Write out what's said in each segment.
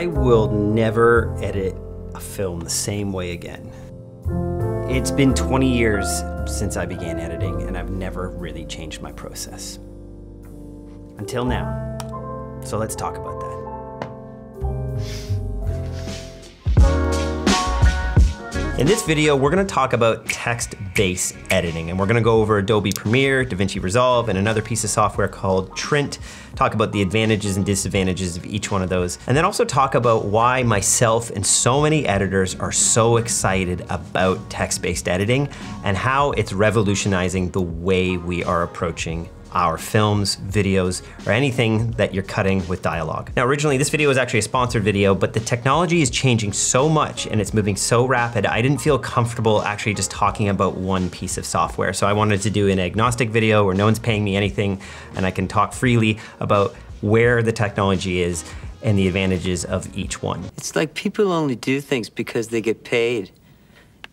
I will never edit a film the same way again. It's been 20 years since I began editing, and I've never really changed my process. Until now. So let's talk about that. In this video, we're gonna talk about text-based editing, and we're gonna go over Adobe Premiere, DaVinci Resolve, and another piece of software called Trint, talk about the advantages and disadvantages of each one of those, and then also talk about why myself and so many editors are so excited about text-based editing and how it's revolutionizing the way we are approaching our films, videos, or anything that you're cutting with dialogue. Now, originally this video was actually a sponsored video, but the technology is changing so much and it's moving so rapid, I didn't feel comfortable actually just talking about one piece of software. So I wanted to do an agnostic video where no one's paying me anything and I can talk freely about where the technology is and the advantages of each one. It's like people only do things because they get paid.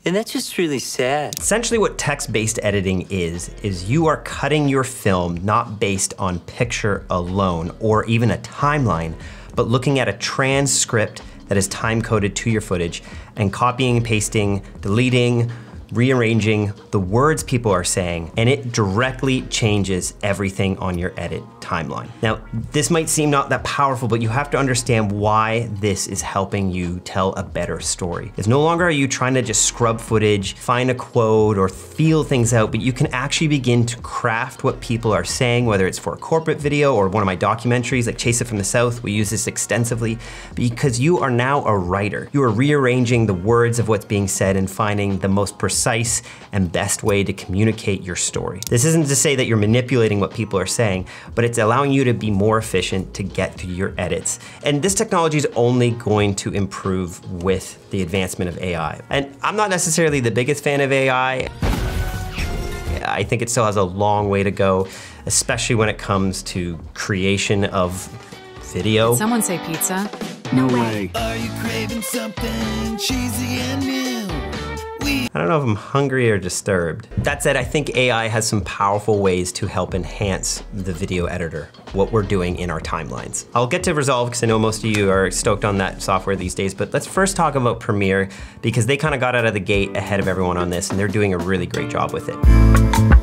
And that's just really sad. Essentially what text-based editing is, is you are cutting your film not based on picture alone or even a timeline, but looking at a transcript that is time-coded to your footage and copying, pasting, deleting, rearranging the words people are saying, and it directly changes everything on your edit timeline. Now, this might seem not that powerful, but you have to understand why this is helping you tell a better story. It's no longer are you trying to just scrub footage, find a quote, or feel things out, but you can actually begin to craft what people are saying, whether it's for a corporate video or one of my documentaries like Chase It From the South, we use this extensively, because you are now a writer. You are rearranging the words of what's being said and finding the most precise and best way to communicate your story. This isn't to say that you're manipulating what people are saying, but it's allowing you to be more efficient to get to your edits. And this technology is only going to improve with the advancement of AI. And I'm not necessarily the biggest fan of AI. I think it still has a long way to go, especially when it comes to creation of video. Did someone say pizza? No way. Are you craving something cheesy and new? We I don't know if I'm hungry or disturbed. That said, I think AI has some powerful ways to help enhance the video editor, what we're doing in our timelines. I'll get to Resolve because I know most of you are stoked on that software these days, but let's first talk about Premiere because they kind of got out of the gate ahead of everyone on this and they're doing a really great job with it.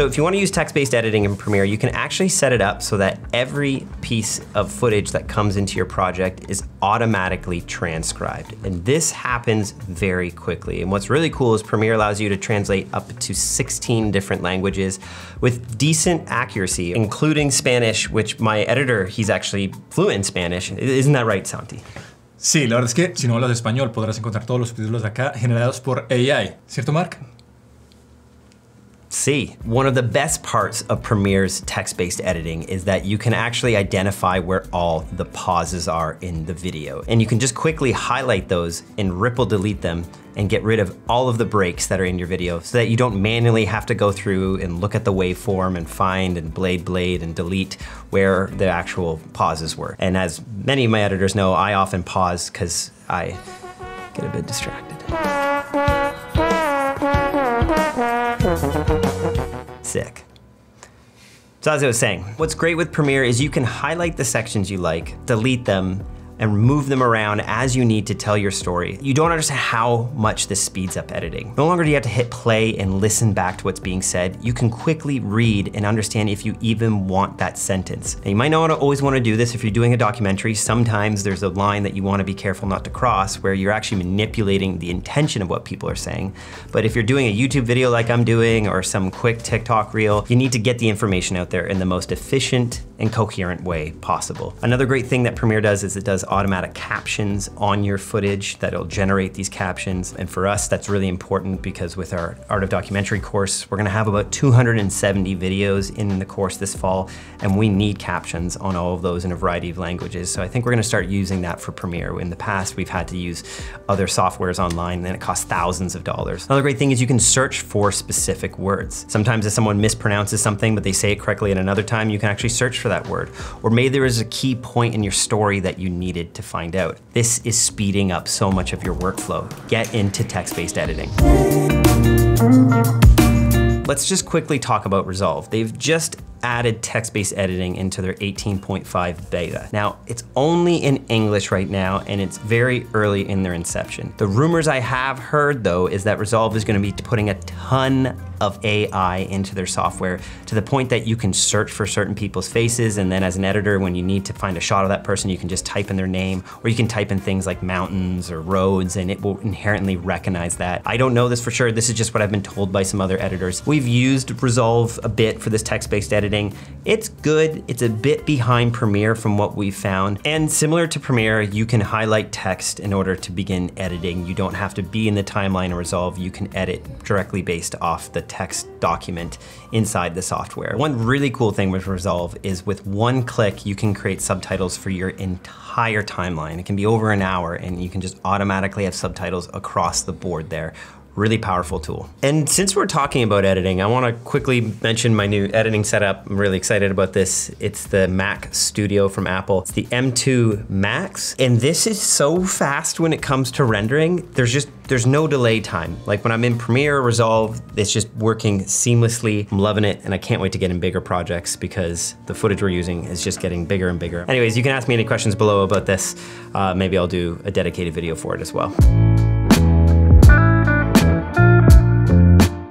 So if you want to use text-based editing in Premiere, you can actually set it up so that every piece of footage that comes into your project is automatically transcribed. And this happens very quickly. And what's really cool is Premiere allows you to translate up to 16 different languages with decent accuracy, including Spanish, which my editor, he's actually fluent in Spanish. Isn't that right, Santi? Sí, la verdad es que si no hablas español podrás encontrar todos los subtítulos de acá generados por AI. ¿Cierto, Mark? C. One of the best parts of Premiere's text-based editing is that you can actually identify where all the pauses are in the video. And you can just quickly highlight those and ripple delete them and get rid of all of the breaks that are in your video so that you don't manually have to go through and look at the waveform and find and blade blade and delete where the actual pauses were. And as many of my editors know, I often pause because I get a bit distracted. Sick. So as I was saying, what's great with Premiere is you can highlight the sections you like, delete them, and move them around as you need to tell your story. You don't understand how much this speeds up editing. No longer do you have to hit play and listen back to what's being said. You can quickly read and understand if you even want that sentence. Now, you might not always want to do this if you're doing a documentary. Sometimes there's a line that you want to be careful not to cross where you're actually manipulating the intention of what people are saying. But if you're doing a YouTube video like I'm doing or some quick TikTok reel, you need to get the information out there in the most efficient and coherent way possible. Another great thing that Premiere does is it does automatic captions on your footage that'll generate these captions. And for us, that's really important because with our Art of Documentary course, we're gonna have about 270 videos in the course this fall, and we need captions on all of those in a variety of languages. So I think we're gonna start using that for Premiere. In the past, we've had to use other softwares online and it costs thousands of dollars. Another great thing is you can search for specific words. Sometimes if someone mispronounces something, but they say it correctly at another time, you can actually search for that word. Or maybe there is a key point in your story that you needed to find out. This is speeding up so much of your workflow. Get into text-based editing. Let's just quickly talk about Resolve. They've just added text-based editing into their 18.5 beta. Now, it's only in English right now, and it's very early in their inception. The rumors I have heard, though, is that Resolve is gonna be putting a ton of AI into their software to the point that you can search for certain people's faces and then as an editor, when you need to find a shot of that person, you can just type in their name or you can type in things like mountains or roads and it will inherently recognize that. I don't know this for sure. This is just what I've been told by some other editors. We've used Resolve a bit for this text-based editing. It's good. It's a bit behind Premiere from what we've found. And similar to Premiere, you can highlight text in order to begin editing. You don't have to be in the timeline Resolve. You can edit directly based off the text document inside the software. One really cool thing with Resolve is with one click, you can create subtitles for your entire timeline. It can be over an hour and you can just automatically have subtitles across the board there really powerful tool. And since we're talking about editing, I wanna quickly mention my new editing setup. I'm really excited about this. It's the Mac Studio from Apple. It's the M2 Max. And this is so fast when it comes to rendering. There's just, there's no delay time. Like when I'm in Premiere Resolve, it's just working seamlessly. I'm loving it and I can't wait to get in bigger projects because the footage we're using is just getting bigger and bigger. Anyways, you can ask me any questions below about this. Uh, maybe I'll do a dedicated video for it as well.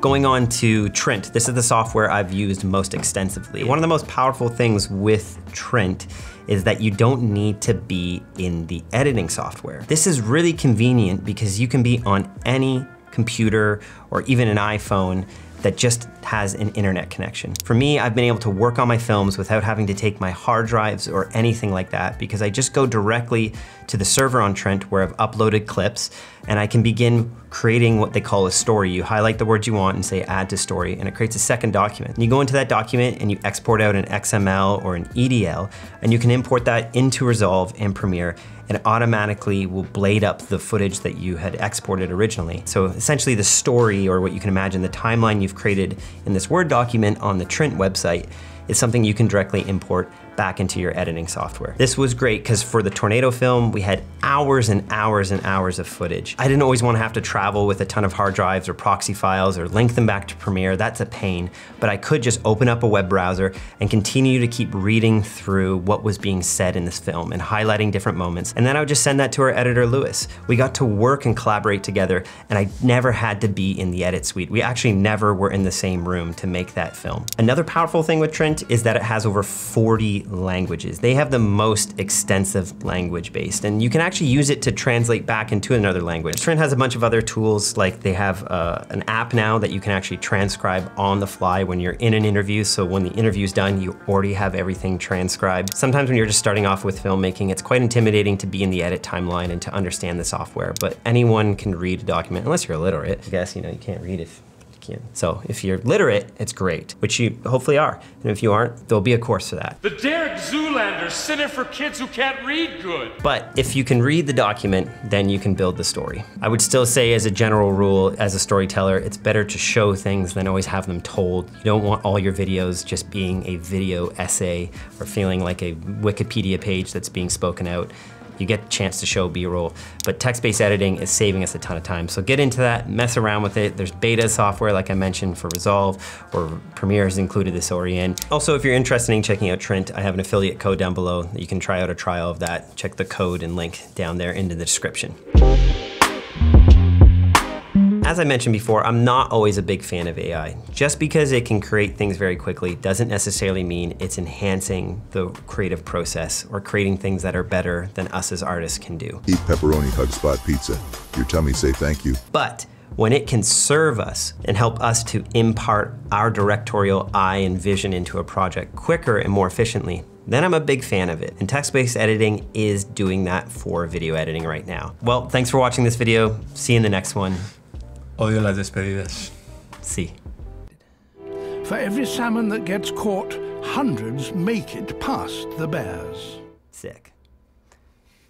Going on to Trint, this is the software I've used most extensively. One of the most powerful things with Trint is that you don't need to be in the editing software. This is really convenient because you can be on any computer or even an iPhone that just has an internet connection. For me, I've been able to work on my films without having to take my hard drives or anything like that because I just go directly to the server on Trint where I've uploaded clips and I can begin creating what they call a story. You highlight the words you want and say add to story and it creates a second document. You go into that document and you export out an XML or an EDL and you can import that into Resolve and Premiere and automatically will blade up the footage that you had exported originally. So essentially the story, or what you can imagine, the timeline you've created in this Word document on the Trint website is something you can directly import back into your editing software. This was great because for the tornado film, we had hours and hours and hours of footage. I didn't always want to have to travel with a ton of hard drives or proxy files or link them back to Premiere. That's a pain, but I could just open up a web browser and continue to keep reading through what was being said in this film and highlighting different moments. And then I would just send that to our editor, Lewis. We got to work and collaborate together and I never had to be in the edit suite. We actually never were in the same room to make that film. Another powerful thing with Trint is that it has over 40 languages. They have the most extensive language base, and you can actually use it to translate back into another language. Trint has a bunch of other tools, like they have uh, an app now that you can actually transcribe on the fly when you're in an interview, so when the interview's done, you already have everything transcribed. Sometimes when you're just starting off with filmmaking, it's quite intimidating to be in the edit timeline and to understand the software, but anyone can read a document, unless you're illiterate. I guess, you know, you can't read if so if you're literate, it's great, which you hopefully are. And if you aren't, there'll be a course for that. The Derek Zoolander Center for Kids Who Can't Read Good. But if you can read the document, then you can build the story. I would still say as a general rule, as a storyteller, it's better to show things than always have them told. You don't want all your videos just being a video essay or feeling like a Wikipedia page that's being spoken out you get a chance to show B-roll. But text-based editing is saving us a ton of time. So get into that, mess around with it. There's beta software, like I mentioned, for Resolve, or Premiere has included this already in. Also, if you're interested in checking out Trint, I have an affiliate code down below. You can try out a trial of that. Check the code and link down there into the description. As I mentioned before, I'm not always a big fan of AI. Just because it can create things very quickly doesn't necessarily mean it's enhancing the creative process or creating things that are better than us as artists can do. Eat pepperoni hug spot pizza. Your tummy say thank you. But when it can serve us and help us to impart our directorial eye and vision into a project quicker and more efficiently, then I'm a big fan of it. And text-based editing is doing that for video editing right now. Well, thanks for watching this video. See you in the next one. Odio las despedidas. Sí. For every salmon that gets caught, hundreds make it past the bears. Sick.